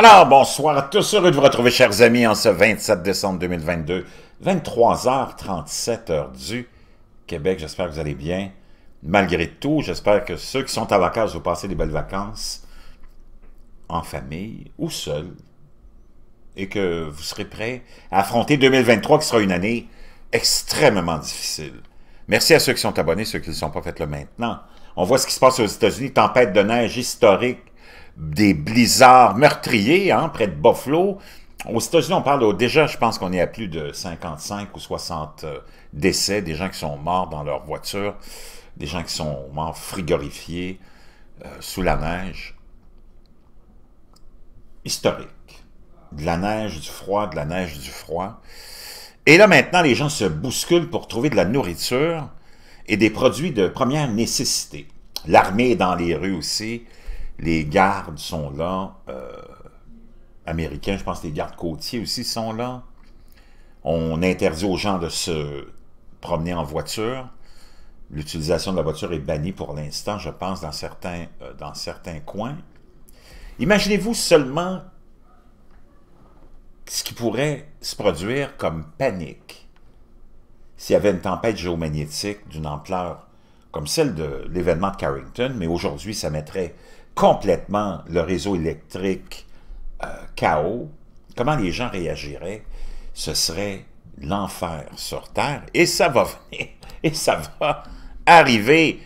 Alors, bonsoir à tous, heureux de vous retrouver, chers amis, en ce 27 décembre 2022, 23h37 heure du Québec. J'espère que vous allez bien. Malgré tout, j'espère que ceux qui sont à vacances, vous passez des belles vacances en famille ou seuls et que vous serez prêts à affronter 2023 qui sera une année extrêmement difficile. Merci à ceux qui sont abonnés, ceux qui ne sont pas, faites-le maintenant. On voit ce qui se passe aux États-Unis, tempête de neige historique, des blizzards meurtriers hein, près de Buffalo. Aux États-Unis, on parle déjà, je pense qu'on est à plus de 55 ou 60 euh, décès, des gens qui sont morts dans leur voiture, des gens qui sont morts frigorifiés euh, sous la neige. Historique. De la neige, du froid, de la neige, du froid. Et là, maintenant, les gens se bousculent pour trouver de la nourriture et des produits de première nécessité. L'armée est dans les rues aussi les gardes sont là, euh, américains, je pense que les gardes côtiers aussi sont là. On interdit aux gens de se promener en voiture. L'utilisation de la voiture est bannie pour l'instant, je pense, dans certains, euh, dans certains coins. Imaginez-vous seulement ce qui pourrait se produire comme panique s'il y avait une tempête géomagnétique d'une ampleur comme celle de l'événement de Carrington, mais aujourd'hui, ça mettrait complètement le réseau électrique euh, chaos, comment les gens réagiraient? Ce serait l'enfer sur Terre, et ça va venir, et ça va arriver.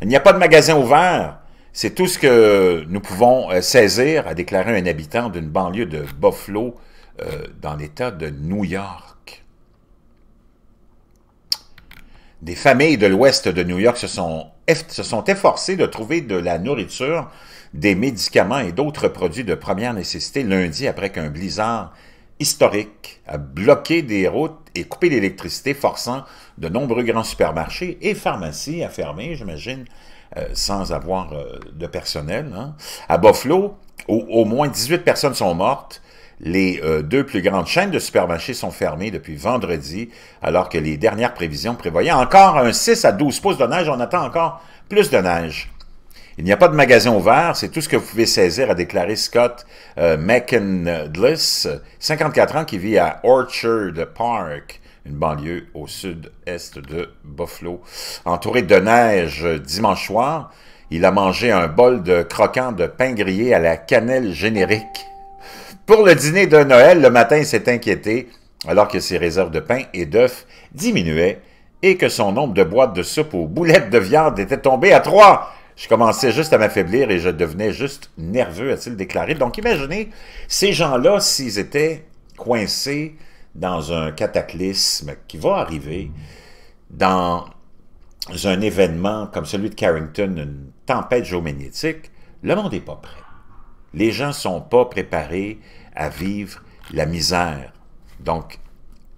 Il n'y a pas de magasin ouvert. C'est tout ce que nous pouvons euh, saisir, a déclaré un habitant d'une banlieue de Buffalo, euh, dans l'État de New York. Des familles de l'ouest de New York se sont, se sont efforcées de trouver de la nourriture des médicaments et d'autres produits de première nécessité lundi après qu'un blizzard historique a bloqué des routes et coupé l'électricité, forçant de nombreux grands supermarchés et pharmacies à fermer, j'imagine, euh, sans avoir euh, de personnel. Hein. À Buffalo, au, moins 18 personnes sont mortes. Les euh, deux plus grandes chaînes de supermarchés sont fermées depuis vendredi, alors que les dernières prévisions prévoyaient encore un 6 à 12 pouces de neige. On attend encore plus de neige. Il n'y a pas de magasin ouvert, c'est tout ce que vous pouvez saisir, a déclaré Scott euh, 54 ans, qui vit à Orchard Park, une banlieue au sud-est de Buffalo. Entouré de neige dimanche soir, il a mangé un bol de croquant de pain grillé à la cannelle générique. Pour le dîner de Noël, le matin, il s'est inquiété alors que ses réserves de pain et d'œufs diminuaient et que son nombre de boîtes de soupe aux boulettes de viande était tombé à trois. Je commençais juste à m'affaiblir et je devenais juste nerveux, a-t-il déclaré. Donc imaginez, ces gens-là, s'ils étaient coincés dans un cataclysme qui va arriver, dans un événement comme celui de Carrington, une tempête géomagnétique, le monde n'est pas prêt. Les gens ne sont pas préparés à vivre la misère. Donc,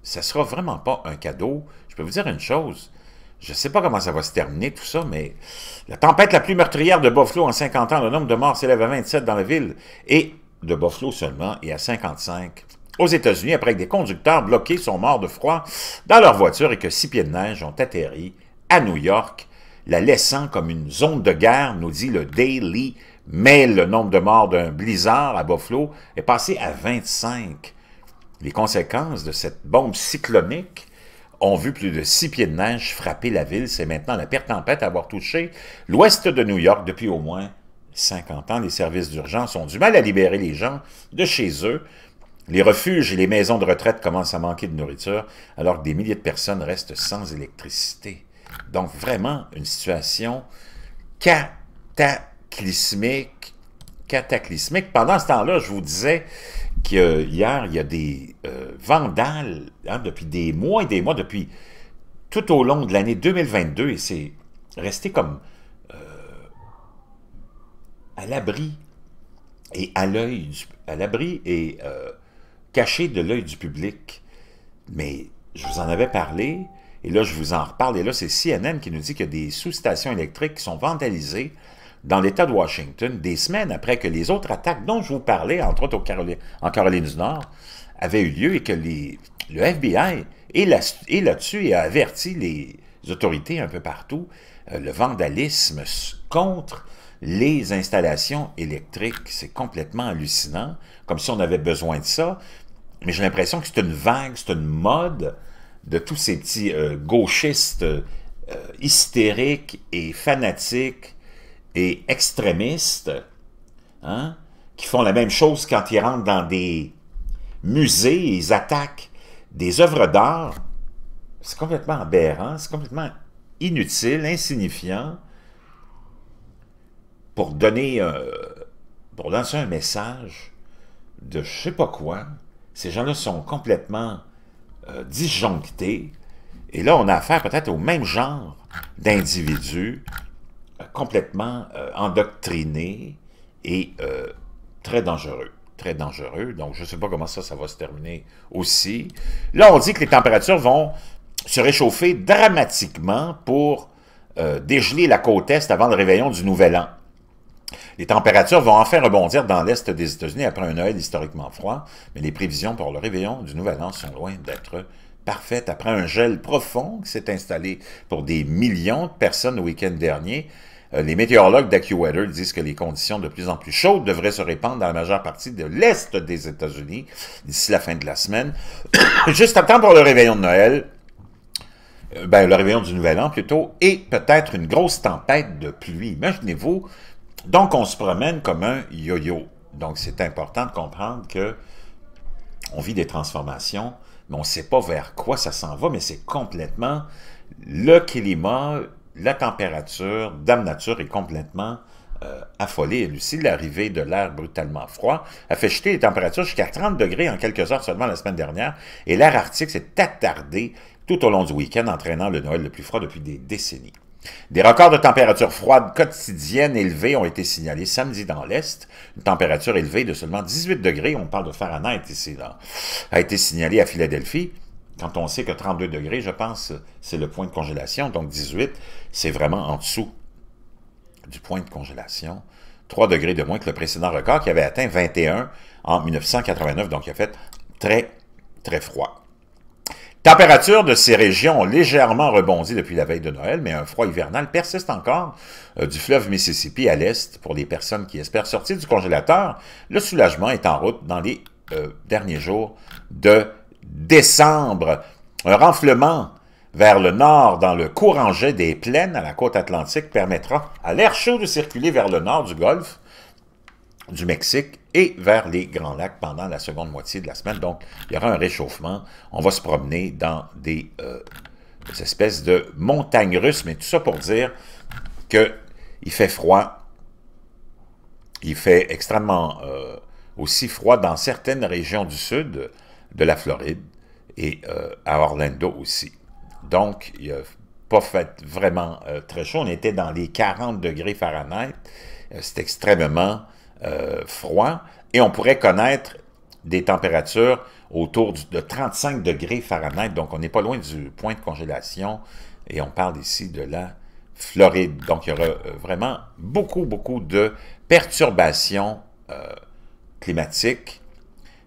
ça ne sera vraiment pas un cadeau. Je peux vous dire une chose, je ne sais pas comment ça va se terminer, tout ça, mais la tempête la plus meurtrière de Buffalo en 50 ans, le nombre de morts s'élève à 27 dans la ville, et de Buffalo seulement, et à 55 aux États-Unis, après que des conducteurs bloqués sont morts de froid dans leur voiture et que six pieds de neige ont atterri à New York, la laissant comme une zone de guerre, nous dit le Daily Mail. Le nombre de morts d'un blizzard à Buffalo est passé à 25. Les conséquences de cette bombe cyclonique ont vu plus de six pieds de neige frapper la ville. C'est maintenant la pire tempête à avoir touché l'ouest de New York depuis au moins 50 ans. Les services d'urgence ont du mal à libérer les gens de chez eux. Les refuges et les maisons de retraite commencent à manquer de nourriture, alors que des milliers de personnes restent sans électricité. Donc vraiment une situation cataclysmique. Pendant ce temps-là, je vous disais, qu'hier, il y a des euh, vandales, hein, depuis des mois et des mois, depuis tout au long de l'année 2022, et c'est resté comme euh, à l'abri et à l'œil, à l'abri et euh, caché de l'œil du public. Mais je vous en avais parlé, et là je vous en reparle, et là c'est CNN qui nous dit qu'il y a des sous-stations électriques qui sont vandalisées dans l'État de Washington, des semaines après que les autres attaques dont je vous parlais, entre autres en Caroline du Nord, avaient eu lieu et que le FBI est là-dessus et a averti les autorités un peu partout euh, le vandalisme contre les installations électriques. C'est complètement hallucinant, comme si on avait besoin de ça. Mais j'ai l'impression que c'est une vague, c'est une mode de tous ces petits euh, gauchistes euh, hystériques et fanatiques et extrémistes hein, qui font la même chose quand ils rentrent dans des musées ils attaquent des œuvres d'art. C'est complètement aberrant, c'est complètement inutile, insignifiant pour donner, euh, pour lancer un message de je sais pas quoi. Ces gens-là sont complètement euh, disjonctés. Et là, on a affaire peut-être au même genre d'individus complètement endoctrinés et très dangereux. Très dangereux. Donc, je ne sais pas comment ça, va se terminer aussi. Là, on dit que les températures vont se réchauffer dramatiquement pour dégeler la côte Est avant le réveillon du Nouvel An. Les températures vont enfin rebondir dans l'est des États-Unis après un Noël historiquement froid, mais les prévisions pour le réveillon du Nouvel An sont loin d'être parfaites. Après un gel profond qui s'est installé pour des millions de personnes le week-end dernier, euh, les météorologues d'AccuWeather disent que les conditions de plus en plus chaudes devraient se répandre dans la majeure partie de l'est des États-Unis d'ici la fin de la semaine. Juste à temps pour le réveillon de Noël, euh, ben, le réveillon du Nouvel An plutôt, et peut-être une grosse tempête de pluie. Imaginez-vous donc, on se promène comme un yo-yo. Donc, c'est important de comprendre que on vit des transformations, mais on ne sait pas vers quoi ça s'en va, mais c'est complètement le climat, la température, Dame Nature est complètement euh, affolée. Elle aussi, l'arrivée de l'air brutalement froid a fait jeter les températures jusqu'à 30 degrés en quelques heures seulement la semaine dernière, et l'air arctique s'est attardé tout au long du week-end, entraînant le Noël le plus froid depuis des décennies. Des records de température froide quotidienne élevés ont été signalés samedi dans l'Est. Une température élevée de seulement 18 degrés, on parle de Fahrenheit ici, là, a été signalée à Philadelphie. Quand on sait que 32 degrés, je pense, c'est le point de congélation, donc 18, c'est vraiment en dessous du point de congélation. 3 degrés de moins que le précédent record qui avait atteint 21 en 1989, donc il a fait très, très froid. Température de ces régions ont légèrement rebondi depuis la veille de Noël, mais un froid hivernal persiste encore euh, du fleuve Mississippi à l'est pour les personnes qui espèrent sortir du congélateur. Le soulagement est en route dans les euh, derniers jours de décembre. Un renflement vers le nord dans le courant jet des plaines à la côte atlantique permettra à l'air chaud de circuler vers le nord du golfe du Mexique et vers les Grands Lacs pendant la seconde moitié de la semaine. Donc, il y aura un réchauffement. On va se promener dans des, euh, espèces de montagnes russes, mais tout ça pour dire qu'il fait froid. Il fait extrêmement euh, aussi froid dans certaines régions du sud de la Floride et euh, à Orlando aussi. Donc, il n'a pas fait vraiment très chaud. On était dans les 40 degrés Fahrenheit. C'est extrêmement euh, froid, et on pourrait connaître des températures autour de 35 degrés Fahrenheit, donc on n'est pas loin du point de congélation, et on parle ici de la Floride. Donc il y aura euh, vraiment beaucoup, beaucoup de perturbations euh, climatiques.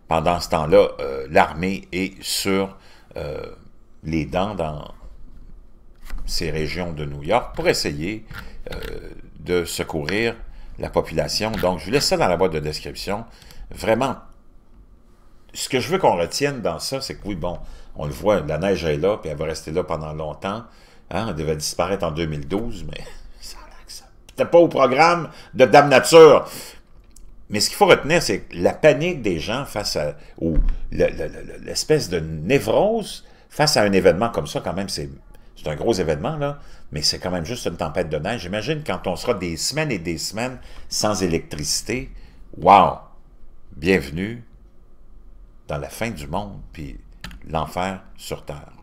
Pendant ce temps-là, l'armée est sur les dents dans ces régions de New York pour essayer de secourir la population. Donc, je vous laisse ça dans la boîte de description. Vraiment, ce que je veux qu'on retienne dans ça, c'est que oui, bon, on le voit, la neige est là, puis elle va rester là pendant longtemps. Hein, elle devait disparaître en 2012, mais ça n'était pas au programme de Dame Nature. Mais ce qu'il faut retenir, c'est la panique des gens face à, ou l'espèce de névrose face à un événement comme ça, quand même, c'est c'est un gros événement, là, mais c'est quand même juste une tempête de neige. J'imagine quand on sera des semaines et des semaines sans électricité, wow! Bienvenue dans la fin du monde, puis l'enfer sur Terre.